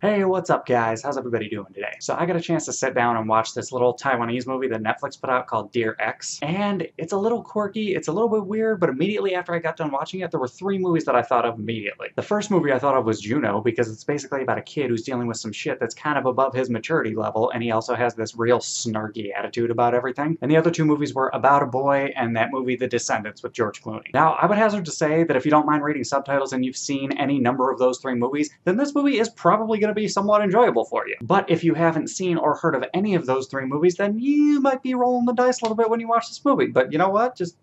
Hey, what's up guys? How's everybody doing today? So I got a chance to sit down and watch this little Taiwanese movie that Netflix put out called Dear Ex, And it's a little quirky, it's a little bit weird, but immediately after I got done watching it, there were three movies that I thought of immediately. The first movie I thought of was Juno, because it's basically about a kid who's dealing with some shit that's kind of above his maturity level, and he also has this real snarky attitude about everything. And the other two movies were About a Boy and that movie The Descendants with George Clooney. Now, I would hazard to say that if you don't mind reading subtitles and you've seen any number of those three movies, then this movie is probably going to be somewhat enjoyable for you. But if you haven't seen or heard of any of those three movies, then you might be rolling the dice a little bit when you watch this movie. But you know what? Just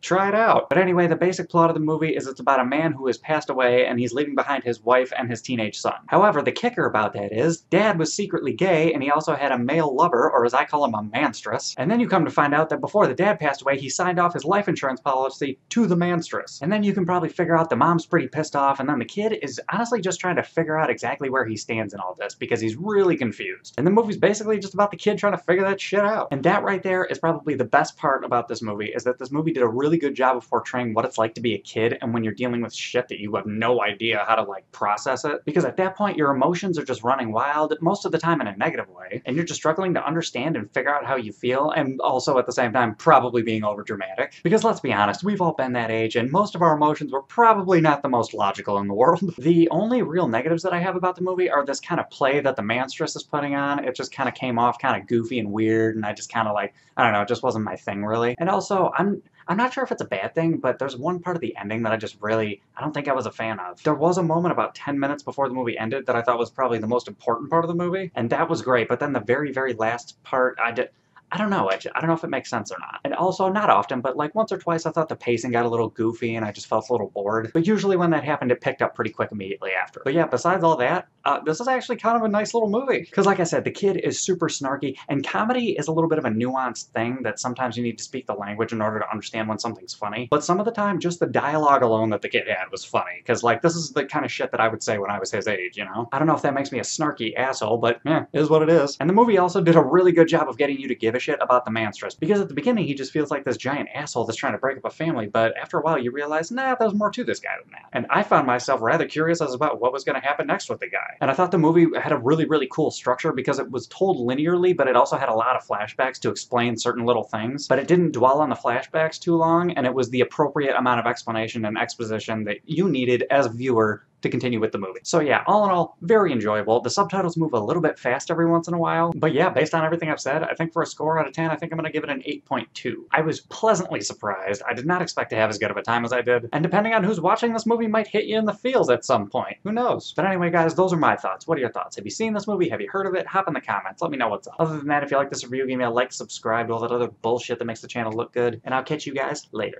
try it out. But anyway, the basic plot of the movie is it's about a man who has passed away and he's leaving behind his wife and his teenage son. However, the kicker about that is, dad was secretly gay and he also had a male lover, or as I call him, a manstress. And then you come to find out that before the dad passed away, he signed off his life insurance policy to the manstress. And then you can probably figure out the mom's pretty pissed off and then the kid is honestly just trying to figure out exactly where he stands in all this because he's really confused. And the movie's basically just about the kid trying to figure that shit out. And that right there is probably the best part about this movie is that this movie did a really good job of portraying what it's like to be a kid and when you're dealing with shit that you have no idea how to like process it. Because at that point, your emotions are just running wild, most of the time in a negative way, and you're just struggling to understand and figure out how you feel, and also at the same time, probably being over dramatic. Because let's be honest, we've all been that age, and most of our emotions were probably not the most logical in the world. the only real negatives that I have about the movie are this kind of play that the manstress is putting on. It just kind of came off kind of goofy and weird, and I just kind of like, I don't know, it just wasn't my thing really. And also, I'm I'm not sure if it's a bad thing, but there's one part of the ending that I just really, I don't think I was a fan of. There was a moment about 10 minutes before the movie ended that I thought was probably the most important part of the movie, and that was great, but then the very, very last part, I did, I don't know. I, just, I don't know if it makes sense or not. And also, not often, but like once or twice, I thought the pacing got a little goofy and I just felt a little bored. But usually when that happened, it picked up pretty quick immediately after. But yeah, besides all that, uh, this is actually kind of a nice little movie. Because like I said, the kid is super snarky, and comedy is a little bit of a nuanced thing that sometimes you need to speak the language in order to understand when something's funny. But some of the time, just the dialogue alone that the kid had was funny. Because like, this is the kind of shit that I would say when I was his age, you know? I don't know if that makes me a snarky asshole, but yeah, is what it is. And the movie also did a really good job of getting you to give a shit about the man stress. Because at the beginning, he just feels like this giant asshole that's trying to break up a family, but after a while, you realize, nah, there's more to this guy than that. And I found myself rather curious as about what was going to happen next with the guy. And I thought the movie had a really, really cool structure because it was told linearly, but it also had a lot of flashbacks to explain certain little things. But it didn't dwell on the flashbacks too long, and it was the appropriate amount of explanation and exposition that you needed as a viewer to continue with the movie. So yeah, all in all, very enjoyable. The subtitles move a little bit fast every once in a while, but yeah, based on everything I've said, I think for a score out of 10, I think I'm gonna give it an 8.2. I was pleasantly surprised. I did not expect to have as good of a time as I did, and depending on who's watching this movie might hit you in the feels at some point. Who knows? But anyway, guys, those are my thoughts. What are your thoughts? Have you seen this movie? Have you heard of it? Hop in the comments. Let me know what's up. Other than that, if you like this review, give me a like, subscribe, all that other bullshit that makes the channel look good, and I'll catch you guys later.